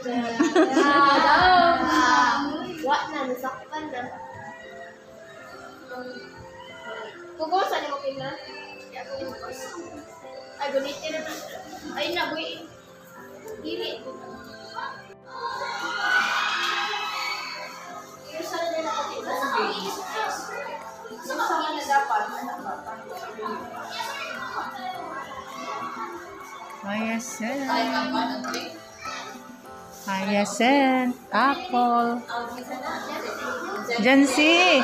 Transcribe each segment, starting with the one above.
Wa na, nasaktan na. Kung saan mo kina? Ay, gunitin na na. Ay, nabuy. Dili. Pero sana nila Hyacinth. Apple. Jancy.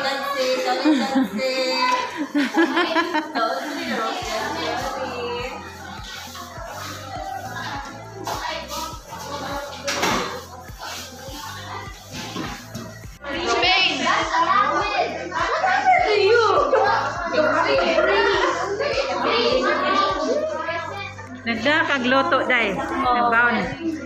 Nagda kagloto day. Nagbaon.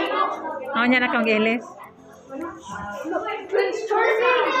Oh, nya na kang ilis. Ah!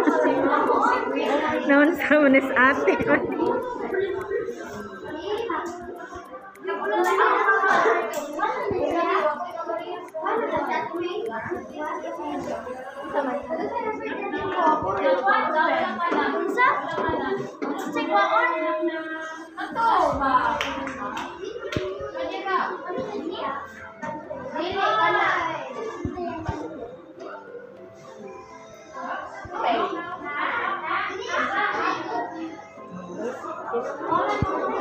siya. Wa man sila sa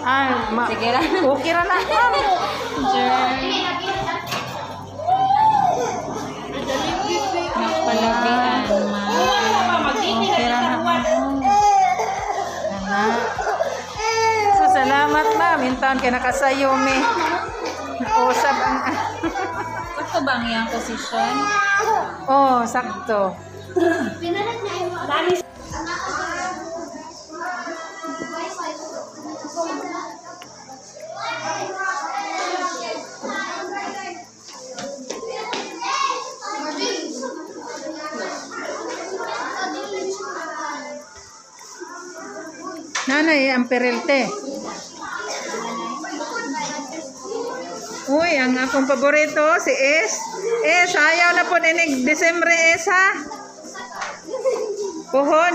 Ay, ma... Sige ra. Okay ra na. Napalagian, ma. Okay ra na. Ana. So, salamat ma'am. Intaon kay nakasayo mi. Usab ang... Sakto ba ang iyang posisyon? Oh, sakto. Nanay, ang perilte. Uy, ang akong paborito, si Es. Es, ayaw na po inig Desembre, Es, ha? पोहन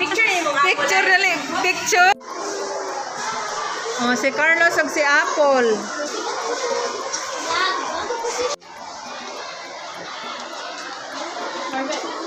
picture niyo mo nga. Picture dali, picture. Oh, si Carlos ug si Apple. Ayo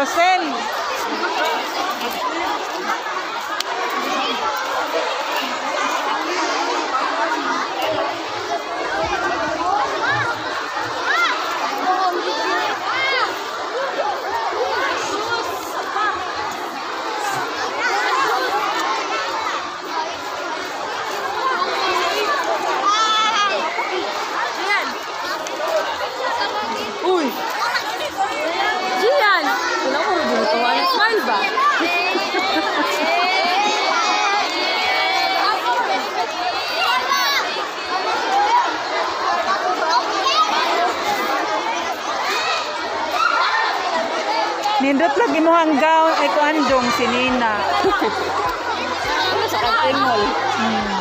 Rosel. Uy. Gian. Wala ko rin dito. Ano smile ba? Nindot lagi mo ang gown ay kuandong si Nina. Sa kantingol. Hmm.